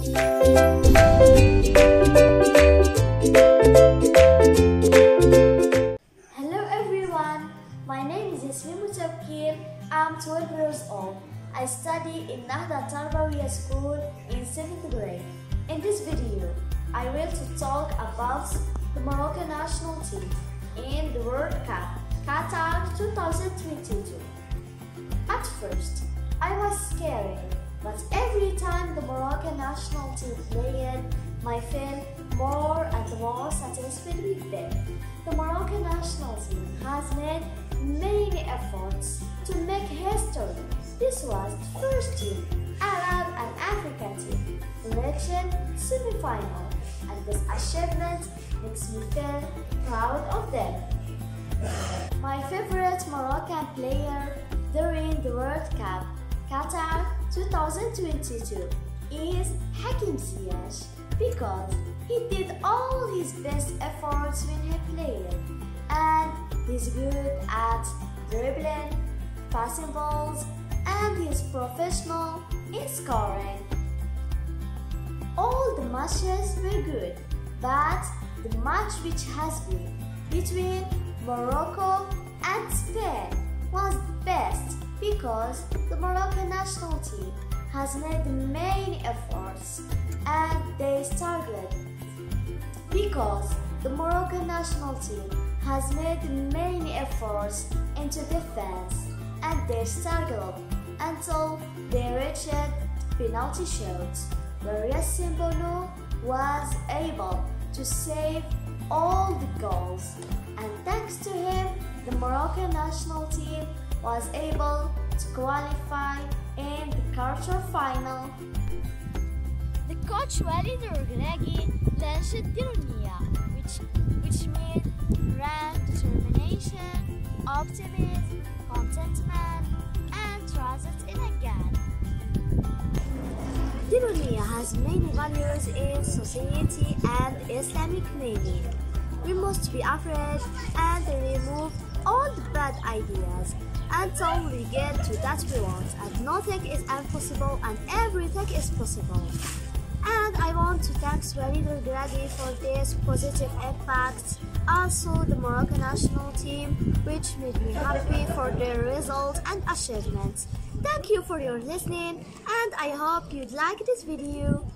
Hello everyone, my name is Yasmine Motaouakil. I'm 12 years old. I study in Nahda Tarbawiya School in 7th grade. In this video, I will to talk about the Moroccan national team in the World Cup Qatar 2022. At first, I was scared, but every time the Moroccan national team played, I felt more and more satisfied with them. The Moroccan national team has made many efforts to make history. This was the first team, Arab and African team, reach semi-final, and this achievement makes me feel proud of them. My favorite Moroccan player during the World Cup Qatar 2022 is Hakim Ziyech because he did all his best efforts when he played and he's good at dribbling, passing balls and he's professional in scoring. All the matches were good, but the match which has been between Morocco because the Moroccan national team has made many efforts and they struggled because the Moroccan national team has made many efforts into defense and they struggled until they reached penalty shots. Where Yacine Bounou was able to save all the goals. And thanks to him the Moroccan national team was able qualify in the quarter final. The coach Walid Regragui launched Diro Niya, which, which means brand determination, optimism, contentment, and trust in a God. Diro Niya has many values in society and Islamic meaning. We must be afraid and remove all the bad ideas until we get to that we want and nothing is impossible and everything is possible. And I want to thank Walid Regragui for this positive impact. Also the Moroccan national team which made me happy for their results and achievements. Thank you for your listening and I hope you'd like this video.